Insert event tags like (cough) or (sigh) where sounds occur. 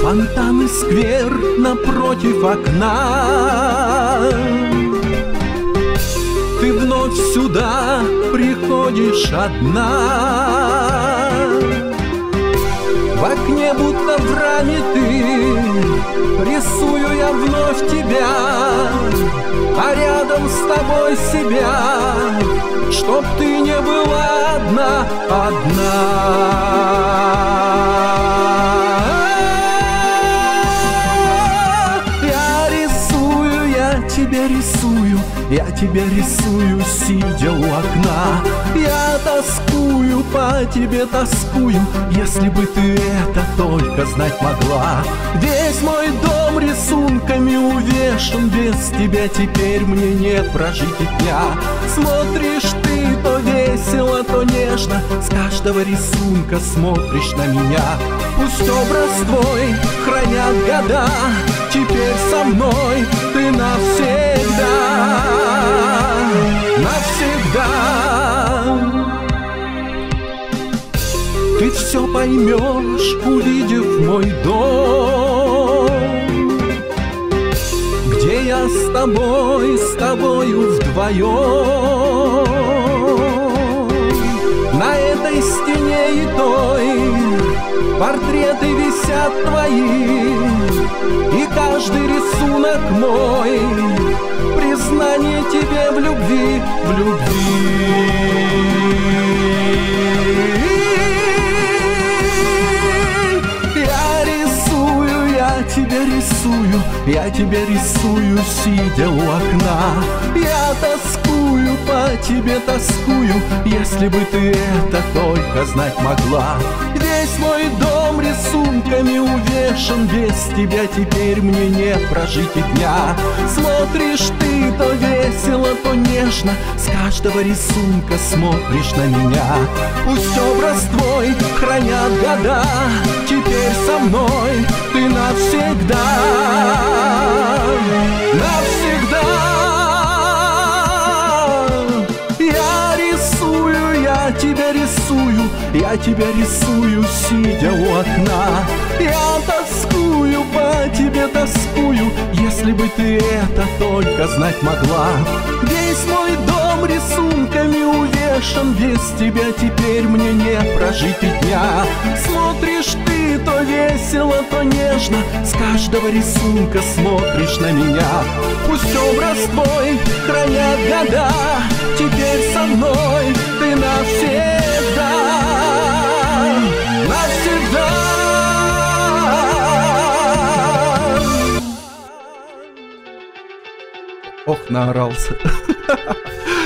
Фонтан и сквер напротив окна. Ты вновь сюда приходишь одна. В окне будто в раме ты. Рисую я вновь тебя. А рядом с тобой себя. Чтоб ты не была одна, одна Я тебя рисую, сидя у окна. Я тоскую, по тебе тоскую Если бы ты это только знать могла. Весь мой дом рисунками увешан. Без тебя теперь мне не прожить и дня. Смотришь ты то весело, то нежно. С каждого рисунка смотришь на меня. Пусть образ твой хранят года Теперь со мной ты навсегда Навсегда. Ты все поймешь, увидев мой дом. Где я с тобой, с тобою вдвоем На этой стене и той Портреты висят твои И каждый рисунок мой. Признание тебе в любви, в любви. Я рисую, я тебя рисую Я тебя рисую, сидя у окна. Я тоскую, по тебе тоскую. Если бы ты это только знать могла. Весь мой дом рисунками увешан Без тебя теперь мне не прожить и дня. Смотришь ты то весело, то нежно С каждого рисунка смотришь на меня. Пусть образ твой хранят года Теперь со мной ты Навсегда Я тебя рисую, сидя у окна. Я тоскую, по тебе тоскую. Если бы ты это только знать могла. Весь мой дом рисунками увешан. Без тебя теперь мне не прожить и дня. Смотришь ты то весело, то нежно. С каждого рисунка смотришь на меня. Пусть образ твой хранят года. Теперь со мной ты навсегда Ох, наорался. (laughs)